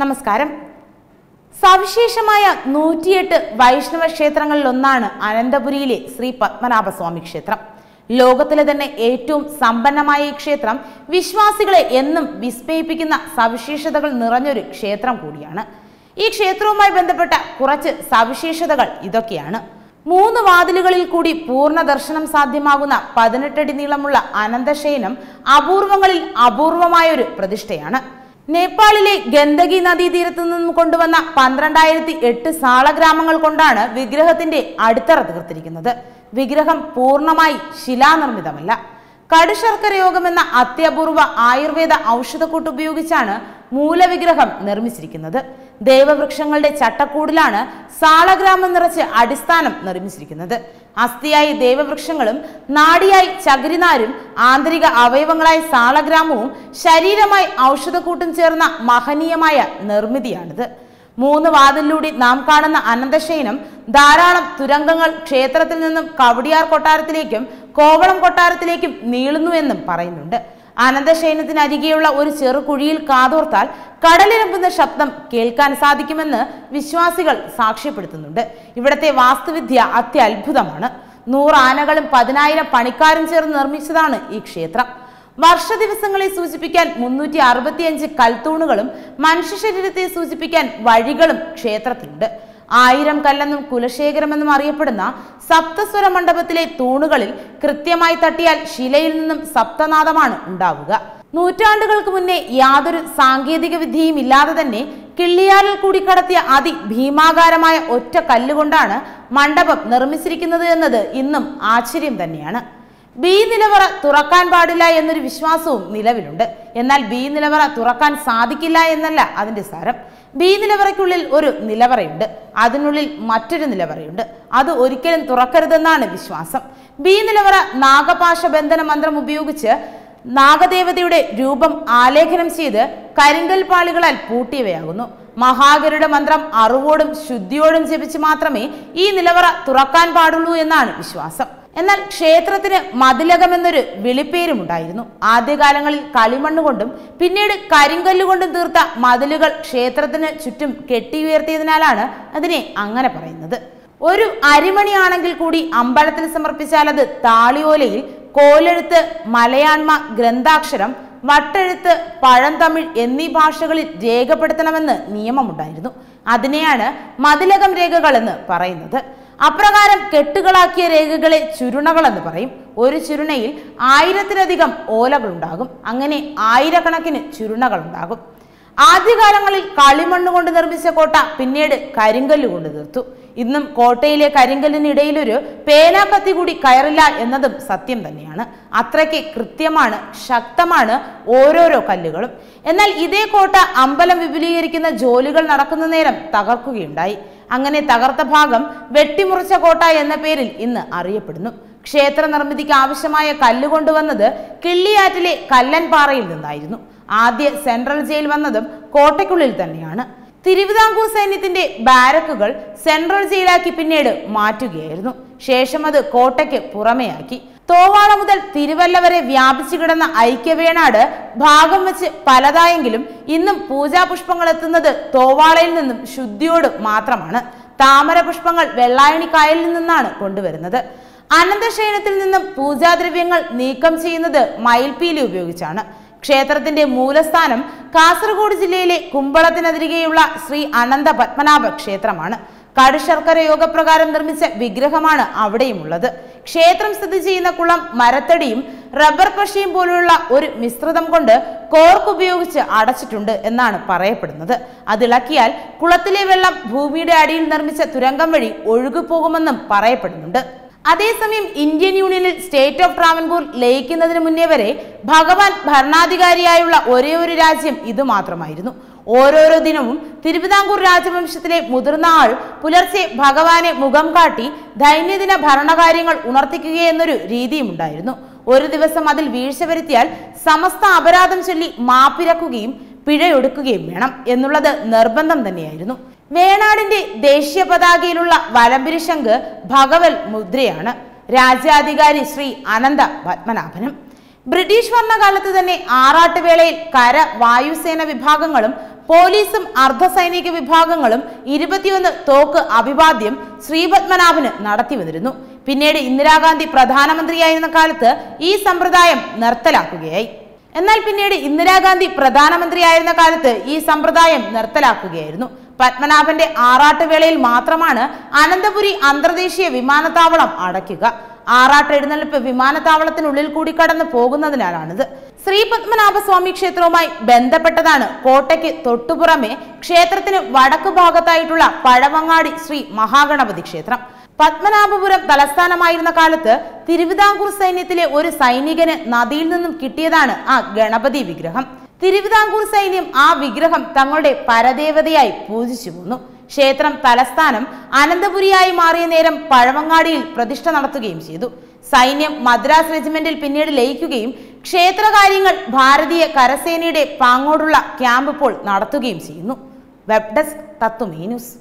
നമസ്കാരം. സവിശേഷമായ നൂറ്റിയെട്ട് വൈഷ്ണവ ക്ഷേത്രങ്ങളിൽ ഒന്നാണ് അനന്തപുരിയിലെ ശ്രീ പത്മനാഭസ്വാമി ക്ഷേത്രം. ലോകത്തിലെ തന്നെ ഏറ്റവും സമ്പന്നമായ ഈ ക്ഷേത്രം വിശ്വാസികളെ എന്നും വിസ്മയിപ്പിക്കുന്ന സവിശേഷതകൾ നിറഞ്ഞൊരു ക്ഷേത്രം കൂടിയാണ്. ഈ ക്ഷേത്രവുമായി ബന്ധപ്പെട്ട കുറച്ച് സവിശേഷതകൾ ഇതൊക്കെയാണ്. മൂന്ന് വാതിലുകളിൽ കൂടി പൂർണ ദർശനം സാധ്യമാകുന്ന പതിനെട്ടടി നീളമുള്ള അനന്തശയനം അപൂർവങ്ങളിൽ അപൂർവമായൊരു പ്രതിഷ്ഠയാണ്. നേപ്പാളിലെ ഗന്ദകി നദീതീരത്തു നിന്നും കൊണ്ടുവന്ന പന്ത്രണ്ടായിരത്തി എട്ട് സാളഗ്രാമങ്ങൾ കൊണ്ടാണ് വിഗ്രഹത്തിന്റെ അടിത്തറ തീർത്തിരിക്കുന്നത്. വിഗ്രഹം പൂർണമായി ശിലാനിർമ്മിതമല്ല. കടുശർക്കര യോഗം എന്ന അത്യപൂർവ ആയുർവേദ ഔഷധക്കൂട്ട് ഉപയോഗിച്ചാണ് മൂലവിഗ്രഹം നിർമ്മിച്ചിരിക്കുന്നത്. ദേവവൃക്ഷങ്ങളുടെ ചട്ടക്കൂടിലാണ് സാളഗ്രാമം നിറച്ച് അടിസ്ഥാനം നിർമ്മിച്ചിരിക്കുന്നത്. അസ്ഥിയായി ദേവവൃക്ഷങ്ങളും നാടിയായി ചകിരിനാരും ആന്തരിക അവയവങ്ങളായി സാളഗ്രാമവും ശരീരമായി ഔഷധക്കൂട്ടും ചേർന്ന മഹനീയമായ നിർമ്മിതിയാണിത്. മൂന്ന് വാതിലിലൂടെ നാം കാണുന്ന അനന്തശയനം ധാരാളം തുരങ്കങ്ങൾ ക്ഷേത്രത്തിൽ നിന്നും കവടിയാർ കൊട്ടാരത്തിലേക്കും കോവളം കൊട്ടാരത്തിലേക്കും നീളുന്നുവെന്നും പറയുന്നുണ്ട്. അനന്തശയനത്തിനരികെയുള്ള ഒരു ചെറുകുഴിയിൽ കാതോർത്താൽ കടലിരമ്പുന്ന ശബ്ദം കേൾക്കാൻ സാധിക്കുമെന്ന് വിശ്വാസികൾ സാക്ഷ്യപ്പെടുത്തുന്നുണ്ട്. ഇവിടത്തെ വാസ്തുവിദ്യ അത്യത്ഭുതമാണ്. നൂറ് ആനകളും പതിനായിരം പണിക്കാരും ചേർന്ന് നിർമ്മിച്ചതാണ് ഈ ക്ഷേത്രം. വർഷ ദിവസങ്ങളെ സൂചിപ്പിക്കാൻ മുന്നൂറ്റി അറുപത്തിയഞ്ച് കൽത്തൂണുകളും മനുഷ്യ ശരീരത്തെ സൂചിപ്പിക്കാൻ വഴികളും ക്ഷേത്രത്തിലുണ്ട്. ആയിരം കല്ലെന്നും കുലശേഖരമെന്നും അറിയപ്പെടുന്ന സപ്തസ്വര മണ്ഡപത്തിലെ തൂണുകളിൽ കൃത്യമായി തട്ടിയാൽ ശിലയിൽ നിന്നും സപ്തനാദമാണ് ഉണ്ടാവുക. നൂറ്റാണ്ടുകൾക്ക് മുന്നേ യാതൊരു സാങ്കേതിക വിദ്യയും ഇല്ലാതെ തന്നെ കിള്ളിയാറിൽ കൂടി കടത്തിയ അതിഭീമാകാരമായ ഒറ്റ കല്ലുകൊണ്ടാണ് മണ്ഡപം നിർമ്മിച്ചിരിക്കുന്നത് എന്നത് ഇന്നും ആശ്ചര്യം തന്നെയാണ്. ബി നിലവറ തുറക്കാൻ പാടില്ല എന്നൊരു വിശ്വാസവും നിലവിലുണ്ട്. എന്നാൽ ബി നിലവറ തുറക്കാൻ സാധിക്കില്ല എന്നല്ല അതിന്റെ സാരം. ബി നിലവറയ്ക്കുള്ളിൽ ഒരു നിലവറയുണ്ട്. അതിനുള്ളിൽ മറ്റൊരു നിലവറയുണ്ട്. അത് ഒരിക്കലും തുറക്കരുതെന്നാണ് വിശ്വാസം. ബി നിലവറ നാഗപാശ ബന്ധന മന്ത്രം ഉപയോഗിച്ച് നാഗദേവതയുടെ രൂപം ആലേഖനം ചെയ്ത് കരിങ്കൽ പാളികളാൽ പൂട്ടിയവയാകുന്നു. മഹാഗരുടെ മന്ത്രം അറിവോടും ശുദ്ധിയോടും ജപിച്ച് മാത്രമേ ഈ നിലവറ തുറക്കാൻ പാടുള്ളൂ എന്നാണ് വിശ്വാസം. എന്നാൽ ക്ഷേത്രത്തിന് മതിലകം എന്നൊരു വിളിപ്പേരുമുണ്ടായിരുന്നു. ആദ്യകാലങ്ങളിൽ കളിമണ്ണ് കൊണ്ടും പിന്നീട് കരിങ്കല്ല് കൊണ്ടും തീർത്ത മതിലുകൾ ക്ഷേത്രത്തിന് ചുറ്റും കെട്ടി കെട്ടിയുയർത്തിയതിനാലാണ് അതിനെ അങ്ങനെ പറയുന്നത്. ഒരു അരിമണിയാണെങ്കിൽ കൂടി അമ്പലത്തിൽ സമർപ്പിച്ചാൽ അത് താളിയോലയിൽ കോലെഴുത്ത് മലയാൺമ ഗ്രന്ഥാക്ഷരം വട്ടെഴുത്ത് പഴംതമിഴ് എന്നീ ഭാഷകളിൽ രേഖപ്പെടുത്തണമെന്ന് നിയമമുണ്ടായിരുന്നു. അതിനെയാണ് മതിലകം രേഖകൾ എന്ന് പറയുന്നത്. അപ്രകാരം കെട്ടുകളാക്കിയ രേഖകളെ ചുരുണകൾ എന്ന് പറയും. ഒരു ചുരുണയിൽ ആയിരത്തിലധികം ഓലകൾ ഉണ്ടാകും അങ്ങനെ ആയിരക്കണക്കിന് ചുരുണകൾ ഉണ്ടാകും ആദ്യകാലങ്ങളിൽ കളിമണ്ണ് കൊണ്ട് നിർമ്മിച്ച കോട്ട പിന്നീട് കരിങ്കല്ല് കൊണ്ട് തീർത്തു. ഇന്നും കോട്ടയിലെ കരിങ്കല്ലിനിടയിലൊരു പേനാക്കത്തി കൂടി കയറില്ല എന്നതും സത്യം തന്നെയാണ്. അത്രയ്ക്ക് കൃത്യമാണ് ശക്തമാണ് ഓരോരോ കല്ലുകളും. എന്നാൽ ഇതേ കോട്ട അമ്പലം വിപുലീകരിക്കുന്ന ജോലികൾ നടക്കുന്ന നേരം തകർക്കുകയുണ്ടായി. അങ്ങനെ തകർത്ത ഭാഗം വെട്ടിമുറിച്ച കോട്ട എന്ന പേരിൽ ഇന്ന് അറിയപ്പെടുന്നു. ക്ഷേത്ര നിർമ്മിതിക്ക് ആവശ്യമായ കല്ല് കൊണ്ടുവന്നത് കിള്ളിയാറ്റിലെ കല്ലൻപാറയിൽ നിന്നായിരുന്നു. ആദ്യ സെൻട്രൽ ജയിൽ വന്നതും കോട്ടയ്ക്കുള്ളിൽ തന്നെയാണ്. തിരുവിതാംകൂർ സൈന്യത്തിന്റെ ബാരക്കുകൾ സെൻട്രൽ ജയിലാക്കി പിന്നീട് മാറ്റുകയായിരുന്നു. ശേഷം അത് കോട്ടയ്ക്ക് പുറമെയാക്കി. തോവാള മുതൽ തിരുവല്ല വരെ വ്യാപിച്ചു കിടന്ന ഐക്യവേണാട് ഭാഗം വെച്ച് പലതായെങ്കിലും ഇന്നും പൂജാപുഷ്പങ്ങൾ എത്തുന്നത് തോവാളയിൽ നിന്നും ശുദ്ധിയോട് മാത്രമാണ്. താമര പുഷ്പങ്ങൾ വെള്ളായണിക്കായലിൽ നിന്നാണ് കൊണ്ടുവരുന്നത്. അനന്തശയനത്തിൽ നിന്നും പൂജാദ്രവ്യങ്ങൾ നീക്കം ചെയ്യുന്നത് മയിൽപീലി ഉപയോഗിച്ചാണ്. ക്ഷേത്രത്തിന്റെ മൂലസ്ഥാനം കാസർഗോഡ് ജില്ലയിലെ കുമ്പളത്തിനതിരികെയുള്ള ശ്രീ അനന്ത പത്മനാഭ ക്ഷേത്രമാണ് കടുശർക്കര യോഗപ്രകാരം നിർമ്മിച്ച വിഗ്രഹമാണ് അവിടെയുമുള്ളത്. ക്ഷേത്രം സ്ഥിതി ചെയ്യുന്ന കുളം മരത്തടിയും റബ്ബർ പശയും പോലുള്ള ഒരു മിശ്രിതം കൊണ്ട് കോർക്ക് ഉപയോഗിച്ച് അടച്ചിട്ടുണ്ട് എന്നാണ് പറയപ്പെടുന്നത്. അതിളക്കിയാൽ കുളത്തിലെ വെള്ളം ഭൂമിയുടെ അടിയിൽ നിർമ്മിച്ച തുരങ്കം വഴി ഒഴുകിപ്പോകുമെന്നും പറയപ്പെടുന്നുണ്ട്. അതേസമയം ഇന്ത്യൻ യൂണിയനിൽ സ്റ്റേറ്റ് ഓഫ് ട്രാവൻകൂർ ലയിക്കുന്നതിന് മുന്നേ വരെ ഭഗവാൻ ഭരണാധികാരിയായുള്ള ഒരേ ഒരു രാജ്യം ഇത് മാത്രമായിരുന്നു ഓരോരോ ദിനവും തിരുവിതാംകൂർ രാജവംശത്തിലെ മുതിർന്ന ആൾ പുലർച്ചെ ഭഗവാനെ മുഖം കാട്ടി ദൈന്യദിന ഭരണകാര്യങ്ങൾ ഉണർത്തിക്കുകയെന്നൊരു രീതിയും ഉണ്ടായിരുന്നു ഒരു ദിവസം അതിൽ വീഴ്ച വരുത്തിയാൽ സമസ്ത അപരാധം ചൊല്ലി മാപ്പിരക്കുകയും പിഴയൊടുക്കുകയും വേണം എന്നുള്ളത് നിർബന്ധം തന്നെയായിരുന്നു. വേണാടിന്റെ ദേശീയ പതാകയിലുള്ള വലംപിരിശങ്ക് ഭഗവൽ മുദ്രയാണ്. രാജ്യാധികാരി ശ്രീ അനന്ത പത്മനാഭനും. ബ്രിട്ടീഷ് ഭരണകാലത്ത് തന്നെ ആറാട്ടുവേളയിൽ കര വായുസേന വിഭാഗങ്ങളും പോലീസും അർദ്ധസൈനിക വിഭാഗങ്ങളും ഇരുപത്തിയൊന്ന് തോക്ക് അഭിവാദ്യം ശ്രീപത്മനാഭന് നടത്തി വന്നിരുന്നു. പിന്നീട് ഇന്ദിരാഗാന്ധി പ്രധാനമന്ത്രിയായിരുന്ന കാലത്ത് ഈ സമ്പ്രദായം നിർത്തലാക്കുകയായി. എന്നാൽ പിന്നീട് ഇന്ദിരാഗാന്ധി പ്രധാനമന്ത്രിയായിരുന്ന കാലത്ത് ഈ സമ്പ്രദായം നിർത്തലാക്കുകയായിരുന്നു. പത്മനാഭന്റെ ആറാട്ടുവേളയിൽ മാത്രമാണ് അനന്തപുരി അന്തർദേശീയ വിമാനത്താവളം അടയ്ക്കുക. ആറാട്ട് എഴുന്നള്ളിപ്പ് വിമാനത്താവളത്തിനുള്ളിൽ കൂടി കടന്നു പോകുന്നതിനാലാണിത്. ശ്രീ പത്മനാഭസ്വാമി ക്ഷേത്രവുമായി ബന്ധപ്പെട്ടതാണ് കോട്ടയ്ക്ക് തൊട്ടുപുറമെ ക്ഷേത്രത്തിന് വടക്കു ഭാഗത്തായിട്ടുള്ള പഴവങ്ങാടി ശ്രീ മഹാഗണപതി ക്ഷേത്രം. പത്മനാഭപുരം തലസ്ഥാനമായിരുന്ന കാലത്ത് തിരുവിതാംകൂർ സൈന്യത്തിലെ ഒരു സൈനികന് നദിയിൽ നിന്നും കിട്ടിയതാണ് ആ ഗണപതി വിഗ്രഹം. തിരുവിതാംകൂർ സൈന്യം ആ വിഗ്രഹം തങ്ങളുടെ പരദേവതയായി പൂജിച്ചു പോന്നു ക്ഷേത്രം തലസ്ഥാനം അനന്തപുരിയായി മാറിയ നേരം പഴവങ്ങാടിയിൽ പ്രതിഷ്ഠ നടത്തുകയും ചെയ്തു. സൈന്യം മദ്രാസ് റെജിമെന്റിൽ പിന്നീട് ലയിക്കുകയും ക്ഷേത്രകാര്യങ്ങൾ ഭാരതീയ കരസേനയുടെ പാങ്ങോടുള്ള ക്യാമ്പ് ഇപ്പോൾ നടത്തുകയും ചെയ്യുന്നു. വെബ് ഡെസ്ക് തത്തുമീ ന്യൂസ്.